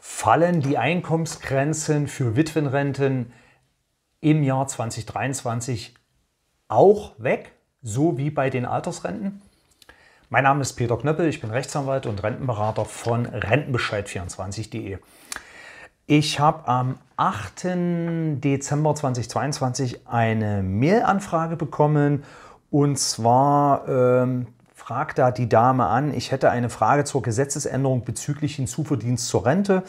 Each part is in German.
fallen die Einkommensgrenzen für Witwenrenten im Jahr 2023 auch weg, so wie bei den Altersrenten? Mein Name ist Peter Knöppel, ich bin Rechtsanwalt und Rentenberater von Rentenbescheid24.de. Ich habe am 8. Dezember 2022 eine Mailanfrage bekommen und zwar ähm, fragt da die Dame an, ich hätte eine Frage zur Gesetzesänderung bezüglich Hinzuverdienst zur Rente.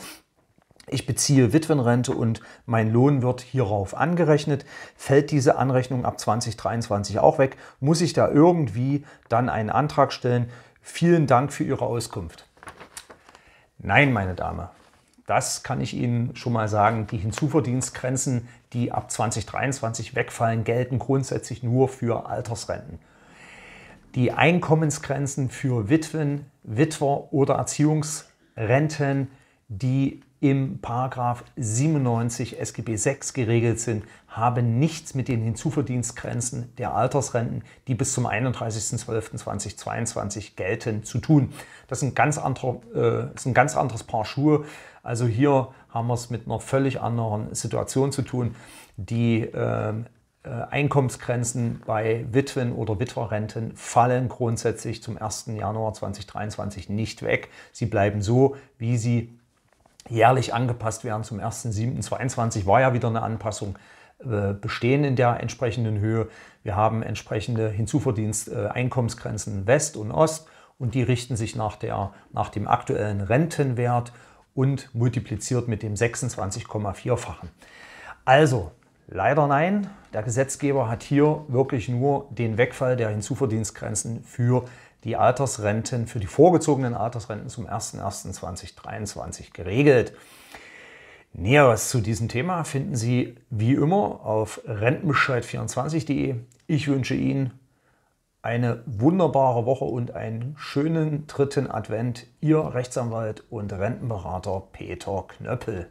Ich beziehe Witwenrente und mein Lohn wird hierauf angerechnet. Fällt diese Anrechnung ab 2023 auch weg? Muss ich da irgendwie dann einen Antrag stellen? Vielen Dank für Ihre Auskunft. Nein, meine Dame, das kann ich Ihnen schon mal sagen. Die Hinzuverdienstgrenzen, die ab 2023 wegfallen, gelten grundsätzlich nur für Altersrenten die Einkommensgrenzen für Witwen, Witwer oder Erziehungsrenten, die im Paragraph 97 SGB 6 geregelt sind, haben nichts mit den Hinzuverdienstgrenzen der Altersrenten, die bis zum 31.12.2022 gelten, zu tun. Das ist ein, ganz anderer, äh, ist ein ganz anderes Paar Schuhe. Also hier haben wir es mit einer völlig anderen Situation zu tun. Die äh, Einkommensgrenzen bei Witwen oder Witwerrenten fallen grundsätzlich zum 1. Januar 2023 nicht weg. Sie bleiben so, wie sie jährlich angepasst werden. Zum 1.7.22 war ja wieder eine Anpassung äh, bestehen in der entsprechenden Höhe. Wir haben entsprechende Hinzuverdienst-Einkommensgrenzen äh, West und Ost und die richten sich nach, der, nach dem aktuellen Rentenwert und multipliziert mit dem 26,4-fachen. Also, Leider nein. Der Gesetzgeber hat hier wirklich nur den Wegfall der Hinzuverdienstgrenzen für die Altersrenten, für die vorgezogenen Altersrenten zum 01.01.2023 geregelt. Näheres zu diesem Thema finden Sie wie immer auf rentenbescheid24.de. Ich wünsche Ihnen eine wunderbare Woche und einen schönen dritten Advent. Ihr Rechtsanwalt und Rentenberater Peter Knöppel.